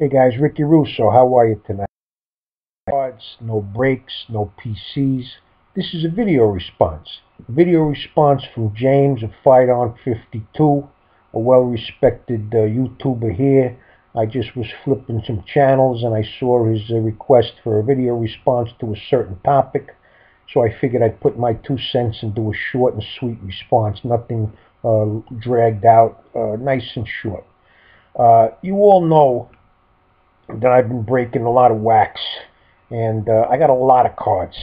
Hey guys, Ricky Russo, how are you tonight? Cards, no breaks, no PCs. This is a video response. A video response from James of Fight On 52, a well-respected uh, YouTuber here. I just was flipping some channels and I saw his uh, request for a video response to a certain topic. So I figured I'd put my two cents do a short and sweet response. Nothing uh, dragged out, uh, nice and short. Uh, you all know that I've been breaking a lot of wax, and uh, I got a lot of cards.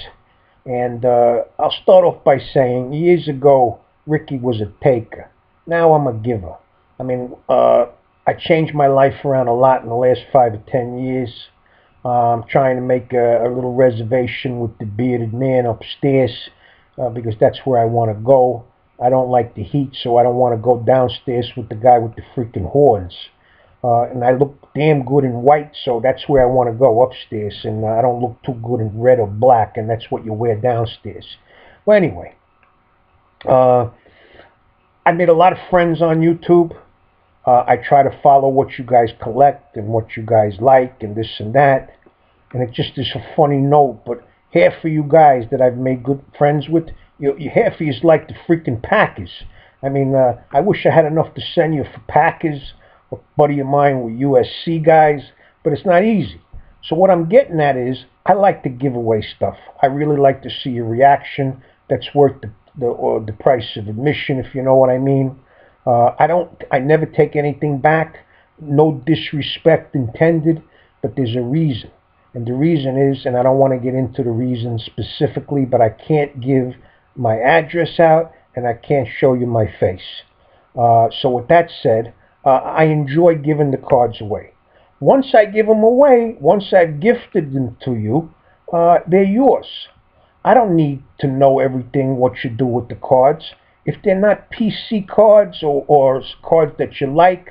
And uh, I'll start off by saying, years ago, Ricky was a taker. Now I'm a giver. I mean, uh, I changed my life around a lot in the last five or ten years. I'm trying to make a, a, little reservation with the bearded man upstairs uh, because that's where I want to go. I don't like the heat, so I don't want to go downstairs with the guy with the freaking horns. Uh, and I look damn good in white, so that's where I want to go upstairs. And uh, I don't look too good in red or black, and that's what you wear downstairs. Well, anyway, uh, I made a lot of friends on YouTube. Uh, I try to follow what you guys collect and what you guys like and this and that. And it just is a funny note, but half of you guys that I've made good friends with, you, you half of you is like the freaking Packers. I mean, uh, I wish I had enough to send you for Packers a buddy of mine with USC guys, but it's not easy. So what I'm getting at is I like to give away stuff. I really like to see a reaction that's worth the the, or the price of admission, if you know what I mean. Uh, I don't. I never take anything back. No disrespect intended, but there's a reason, and the reason is, and I don't want to get into the reason specifically, but I can't give my address out, and I can't show you my face. Uh, so with that said, uh, I enjoy giving the cards away. Once I give them away, once I've gifted them to you, uh, they're yours. I don't need to know everything what you do with the cards. If they're not PC cards or, or cards that you like,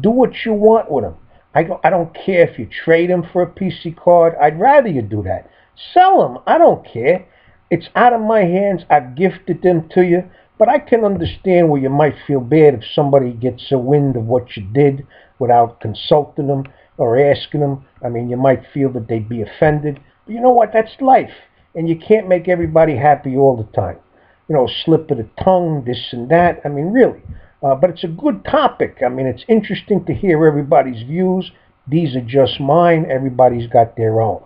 do what you want with them. I, I don't care if you trade them for a PC card. I'd rather you do that. Sell them. I don't care. It's out of my hands. I've gifted them to you. But I can understand where you might feel bad if somebody gets a wind of what you did without consulting them or asking them. I mean, you might feel that they'd be offended. But you know what? That's life. And you can't make everybody happy all the time. You know, slip of the tongue, this and that. I mean, really. Uh, but it's a good topic. I mean, it's interesting to hear everybody's views. These are just mine. Everybody's got their own.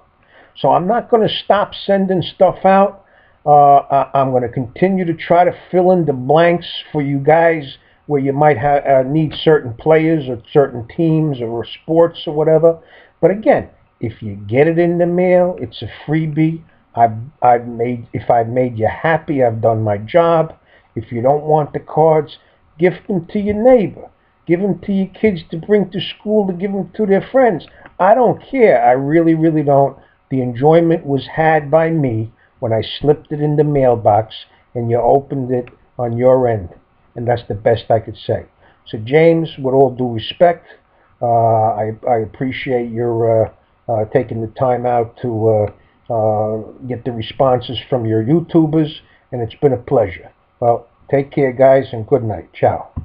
So I'm not going to stop sending stuff out. Uh, I'm going to continue to try to fill in the blanks for you guys where you might uh, need certain players or certain teams or sports or whatever. But again, if you get it in the mail, it's a freebie. I've, I've made, if I've made you happy, I've done my job. If you don't want the cards, gift them to your neighbor. Give them to your kids to bring to school to give them to their friends. I don't care. I really, really don't. The enjoyment was had by me when I slipped it in the mailbox and you opened it on your end. And that's the best I could say. So, James, with all due respect, uh, I, I, appreciate your uh, uh, taking the time out to uh, uh, get the responses from your YouTubers, and it's been a pleasure. Well, take care, guys, and good night. Ciao.